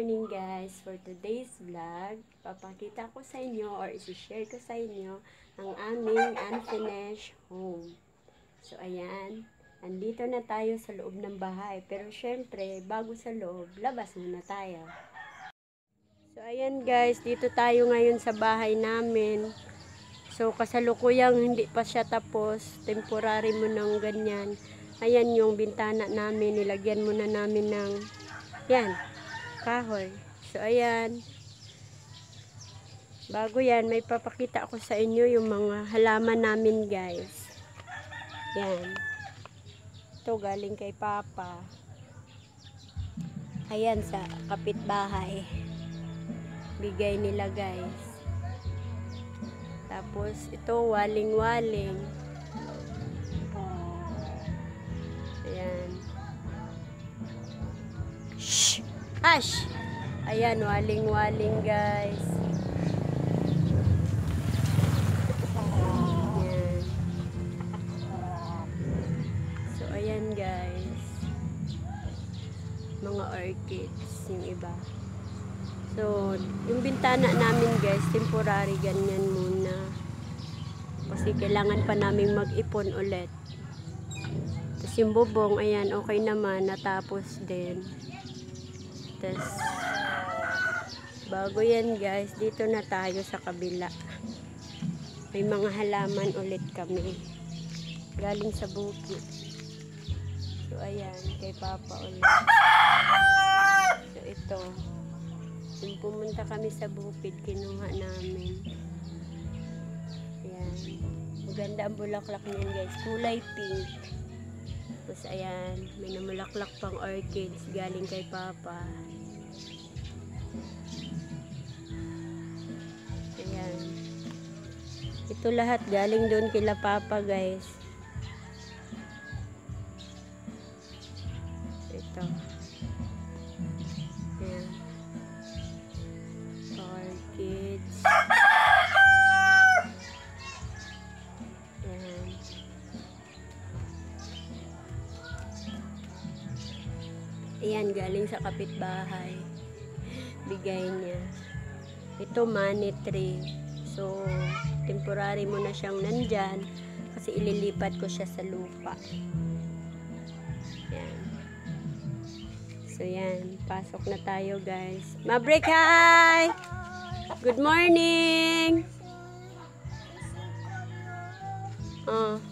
morning guys. For today's vlog, papakita ko sa inyo or isi-share ko sa inyo ang aming unfinished home. So ayan, andito na tayo sa loob ng bahay. Pero syempre, bago sa loob, labas muna tayo. So ayan guys, dito tayo ngayon sa bahay namin. So kasalukuyang hindi pa siya tapos, temporary mo ng ganyan. Ayan yung bintana namin, nilagyan muna namin ng yan, kahoy. So, ayan. Bago yan, may papakita ako sa inyo yung mga halaman namin, guys. Yan. Ito, galing kay Papa. Ayan, sa kapitbahay. Bigay nila, guys. Tapos, ito, waling-waling. Ash! Ayan, waling-waling guys. So, ayan guys. Mga orchids, yung iba. So, yung bintana namin guys, temporary ganyan muna. Kasi kailangan pa namin mag-ipon ulit. Tapos yung bubong, ayan, okay naman, natapos din. Tapos, bago yan guys, dito na tayo sa kabila. May mga halaman ulit kami. Galing sa bukid. So, ayan, kay Papa ulit. So, ito. Yung pumunta kami sa bukid, kinuha namin. Ayan. Maganda ang bulaklak niyan guys. Kulay pink. Tapos ayan, may namulaklak pang orchids galing kay Papa. Ayan. Ito lahat galing doon kila Papa guys. Ito. Ayan, galing sa kapitbahay. Bigay niya. Ito, money tree. So, temporary mo na siyang nandyan kasi ililipat ko siya sa lupa. Ayan. So, yan. Pasok na tayo, guys. Mabrik, hi! Good morning! Oh.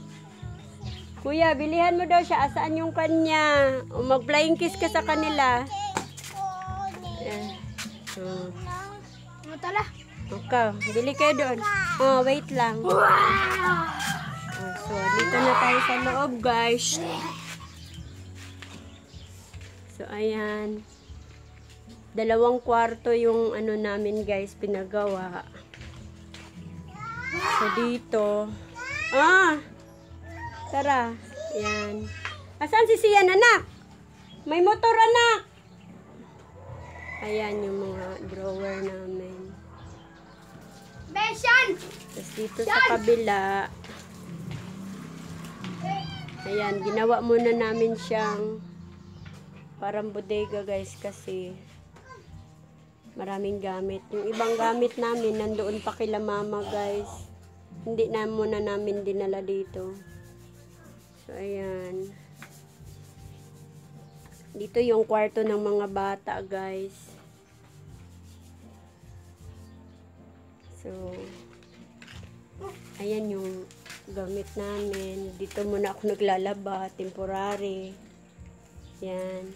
Kuya, bilihan mo daw siya. Asaan yung kanya? O mag-flying kiss ka sa kanila. Eh. Oh. Tala. Okay, bili kayo doon. Oh, wait lang. Oh, so, dito na tayo sa loob, guys. So, ayan. Dalawang kwarto yung ano namin, guys, pinagawa. So, dito. Ah! Tara. Yan. Asan si Sian, anak? May motor, anak! Ayan yung mga drawer namin. Besan! Tapos dito sa kabila, ayan, ginawa muna namin siyang parang bodega guys kasi maraming gamit. Yung ibang gamit namin nandoon pa kila mama guys. Hindi na muna namin dinala dito. So ayan. Dito yung kwarto ng mga bata guys. So, ayan yung gamit namin. Dito muna ako naglalaba, temporary. Yan.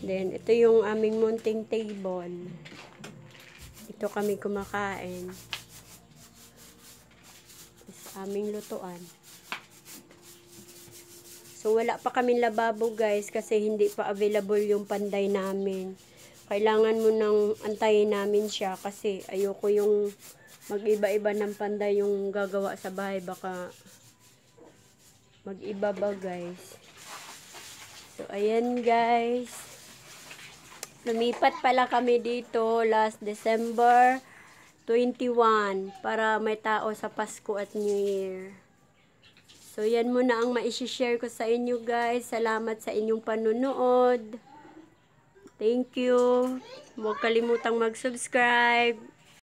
Then, ito yung aming mounting table. Ito kami kumakain. Tapos, aming lutuan. So, wala pa kaming lababo guys kasi hindi pa available yung panday namin. Kailangan mo nang antayin namin siya kasi ayoko yung mag-iba-iba ng panday yung gagawa sa bahay. Baka mag-iba ba guys? So ayan guys. Lumipat pala kami dito last December 21 para may tao sa Pasko at New Year So, yan muna ang maishishare ko sa inyo guys. Salamat sa inyong panunood. Thank you. Huwag kalimutang mag-subscribe.